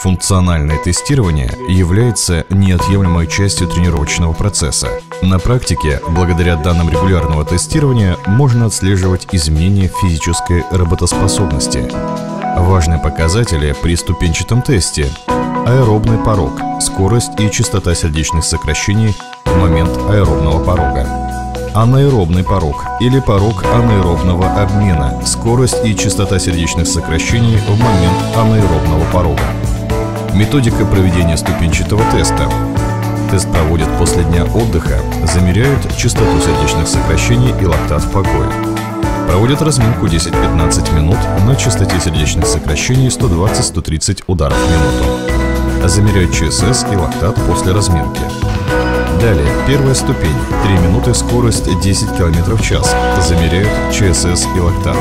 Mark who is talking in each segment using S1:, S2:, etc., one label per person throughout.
S1: Функциональное тестирование является неотъемлемой частью тренировочного процесса. На практике, благодаря данным регулярного тестирования, можно отслеживать изменения физической работоспособности. Важные показатели при ступенчатом тесте – аэробный порог, скорость и частота сердечных сокращений в момент аэробного порога. Анаэробный порог или порог анаэробного обмена, скорость и частота сердечных сокращений в момент анаэробного порога. Методика проведения ступенчатого теста. Тест проводят после дня отдыха, замеряют частоту сердечных сокращений и лактат в покое. Проводят разминку 10-15 минут на частоте сердечных сокращений 120-130 ударов в минуту. Замеряют ЧСС и лактат после разминки. Далее, первая ступень. 3 минуты, скорость 10 км в час. Замеряют ЧСС и лактат.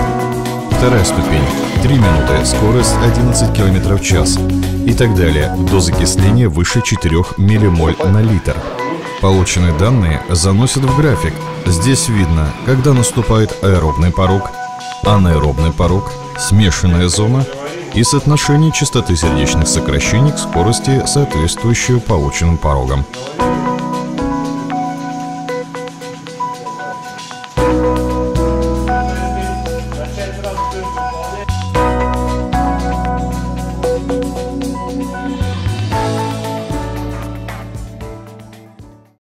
S1: Вторая ступень. 3 минуты, скорость 11 км в час. И так далее. Доза кисления выше 4 ммоль на литр. Полученные данные заносят в график. Здесь видно, когда наступает аэробный порог, анаэробный порог, смешанная зона и соотношение частоты сердечных сокращений к скорости, соответствующую полученным порогам.